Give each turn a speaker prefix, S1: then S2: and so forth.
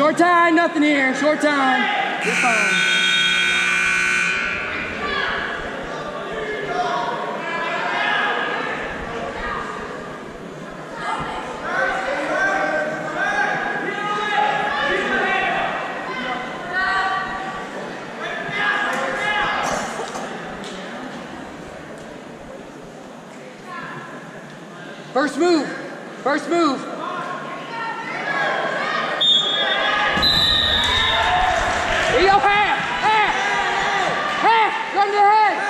S1: Short time, nothing here. Short time. You're fine. First move. First move. Vamos, Rei!